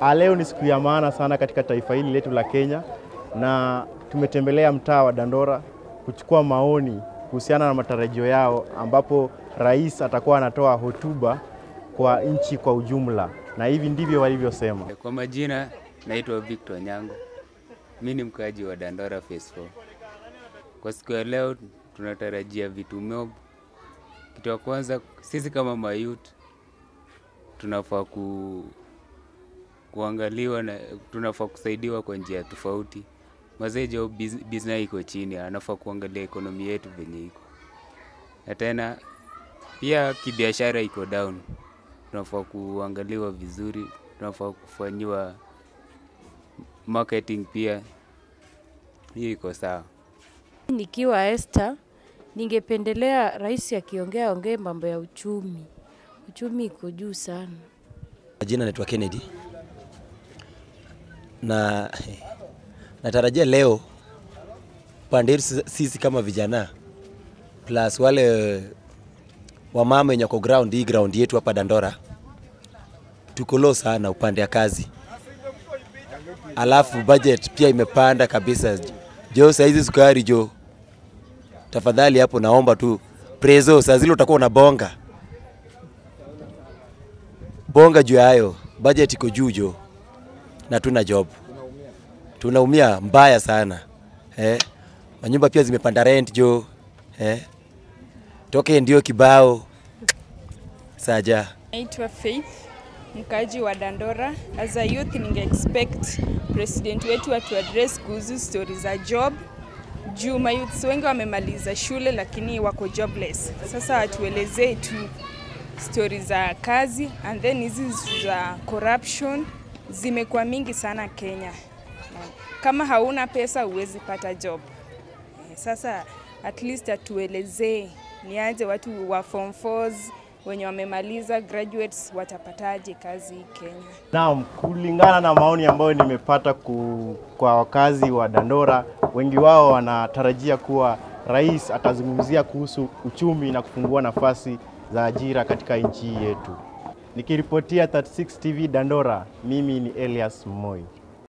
Ah, Leo ni siku ya maana sana katika taifa hili letu la Kenya, na tumetembelea mtaa wa Dandora kuchukua maoni kuhusiana na matarajio yao, ambapo rais atakuwa anatoa hotuba kwa nchi kwa ujumla, na hivi ndivyo walivyosema. Kwa majina naitwa Victor Nyango, mimi ni mkaaji wa Dandora Phase 4. Kwa siku ya leo tunatarajia vitu mob. Kitu kwanza, sisi kama mayut tunafaa ku, kuangaliwa na tunafaa kusaidiwa kwa njia tofauti. Mazee jo bizna iko chini, anafaa kuangalia ekonomi yetu venye iko, na tena pia kibiashara iko down, tunafaa kuangaliwa vizuri, tunafaa kufanyiwa marketing pia, hiyo iko sawa. Nikiwa Esther, ningependelea rais akiongea ongee mambo ya uchumi. Uchumi iko juu sana. Jina naitwa Kennedy na natarajia leo pande yetu sisi- kama vijana plus wale wamama wenye wako ground hii ground yetu hapa Dandora tuko low sana upande ya kazi, alafu budget pia imepanda kabisa. Jo, saizi sukari jo, tafadhali hapo naomba tu. Prezo, saa zile utakuwa na bonga. Bonga juu ya hayo, budget iko juu jo, na tuna job, tunaumia mbaya sana eh. Manyumba pia zimepanda rent jo eh. Toke ndio kibao saja Naitwa Faith, mkaji wa Dandora. As a youth ninge expect president wetu atu address kuhusu story za job juu mayouths wengi wamemaliza shule lakini wako jobless. Sasa atuelezee tu stori za kazi and then hizi za corruption zimekuwa mingi sana Kenya. Kama hauna pesa huwezi pata job. Eh, Sasa at least atuelezee ni aje watu wa form 4s wenye wamemaliza graduates watapataje kazi Kenya. Naam, kulingana na maoni ambayo nimepata ku, kwa wakazi wa Dandora, wengi wao wanatarajia kuwa rais atazungumzia kuhusu uchumi na kufungua nafasi za ajira katika nchi yetu. Nikiripotia 36 TV Dandora, mimi ni Elias Moi.